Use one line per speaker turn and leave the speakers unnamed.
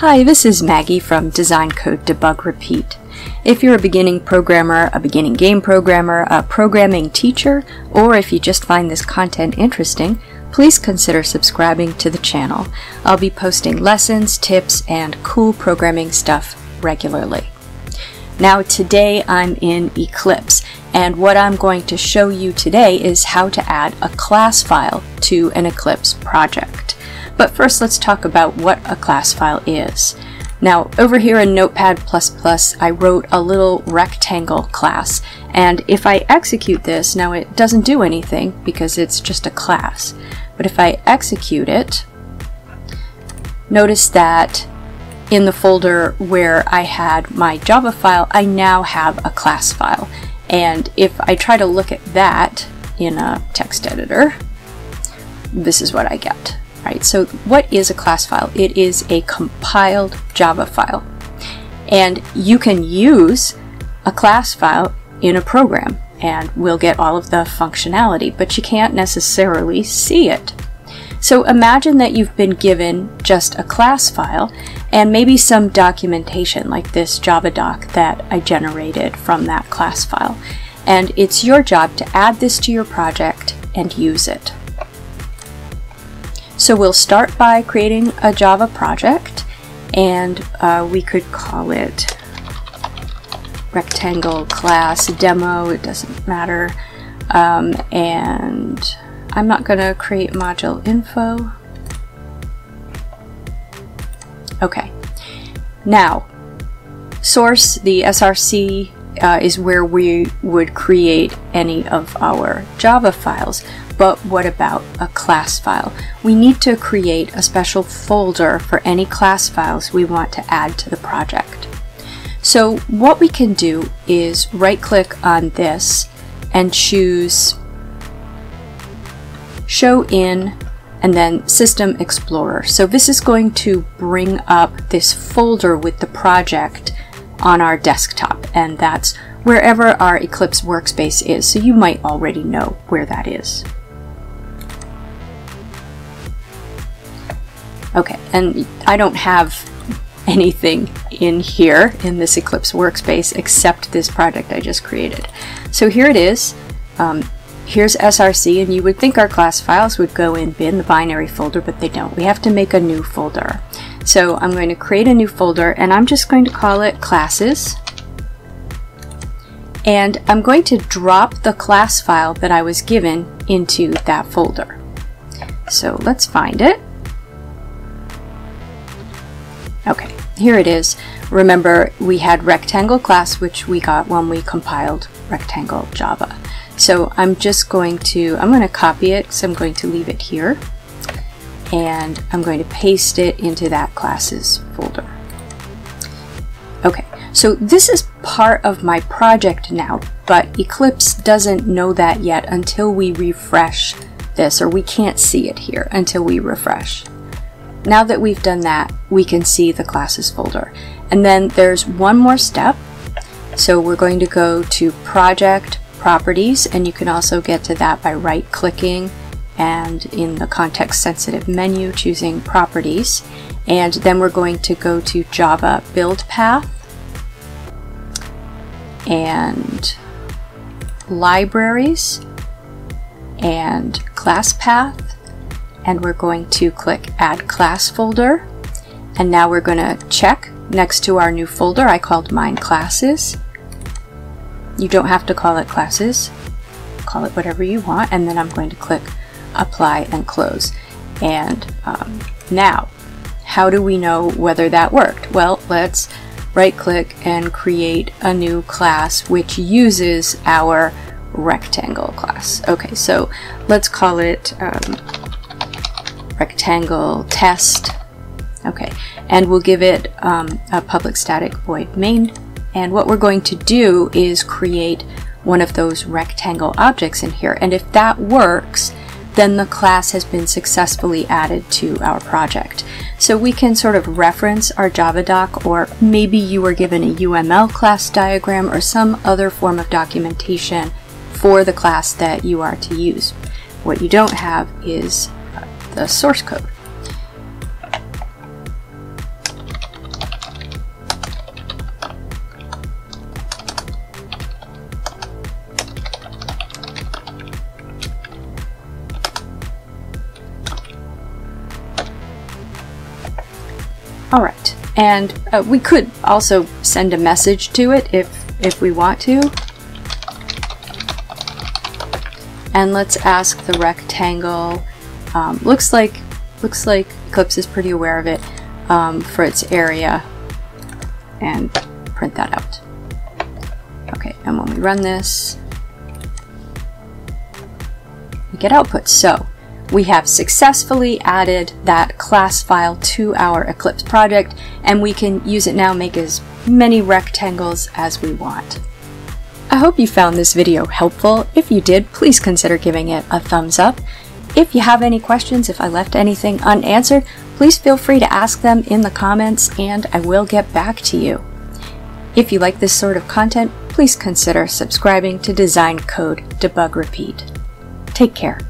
Hi, this is Maggie from Design Code Debug Repeat. If you're a beginning programmer, a beginning game programmer, a programming teacher, or if you just find this content interesting, please consider subscribing to the channel. I'll be posting lessons, tips, and cool programming stuff regularly. Now today I'm in Eclipse, and what I'm going to show you today is how to add a class file to an Eclipse project. But first let's talk about what a class file is. Now over here in Notepad++, I wrote a little rectangle class and if I execute this, now it doesn't do anything because it's just a class. But if I execute it, notice that in the folder where I had my Java file, I now have a class file. And if I try to look at that in a text editor, this is what I get. Right, so what is a class file? It is a compiled Java file. And you can use a class file in a program and we'll get all of the functionality, but you can't necessarily see it. So imagine that you've been given just a class file and maybe some documentation like this Java doc that I generated from that class file. And it's your job to add this to your project and use it. So we'll start by creating a Java project and uh, we could call it rectangle class demo, it doesn't matter. Um, and I'm not going to create module info. Okay, now source, the SRC uh, is where we would create any of our Java files. But what about a class file? We need to create a special folder for any class files we want to add to the project. So what we can do is right click on this and choose Show in and then System Explorer. So this is going to bring up this folder with the project on our desktop and that's wherever our Eclipse workspace is. So you might already know where that is. Okay, and I don't have anything in here in this Eclipse workspace except this project I just created. So here it is. Um, here's SRC, and you would think our class files would go in bin, the binary folder, but they don't. We have to make a new folder. So I'm going to create a new folder, and I'm just going to call it classes. And I'm going to drop the class file that I was given into that folder. So let's find it. Okay, here it is. Remember, we had rectangle class, which we got when we compiled rectangle Java. So I'm just going to, I'm going to copy it, so I'm going to leave it here. And I'm going to paste it into that classes folder. Okay, so this is part of my project now, but Eclipse doesn't know that yet until we refresh this, or we can't see it here until we refresh. Now that we've done that, we can see the classes folder. And then there's one more step. So we're going to go to Project Properties, and you can also get to that by right-clicking and in the context-sensitive menu choosing Properties. And then we're going to go to Java Build Path and Libraries and Class Path and we're going to click add class folder. And now we're going to check next to our new folder I called mine classes. You don't have to call it classes. Call it whatever you want and then I'm going to click apply and close. And um, now how do we know whether that worked? Well let's right click and create a new class which uses our rectangle class. Okay so let's call it um, rectangle test. Okay, and we'll give it um, a public static void main. And what we're going to do is create one of those rectangle objects in here. And if that works, then the class has been successfully added to our project. So we can sort of reference our Java doc, or maybe you were given a UML class diagram or some other form of documentation for the class that you are to use. What you don't have is the source code. All right, and uh, we could also send a message to it if if we want to. And let's ask the rectangle um, looks like looks like Eclipse is pretty aware of it um, for its area, and print that out. Okay, and when we run this, we get output. So we have successfully added that class file to our Eclipse project and we can use it now make as many rectangles as we want. I hope you found this video helpful. If you did, please consider giving it a thumbs up. If you have any questions, if I left anything unanswered, please feel free to ask them in the comments and I will get back to you. If you like this sort of content, please consider subscribing to Design Code Debug Repeat. Take care.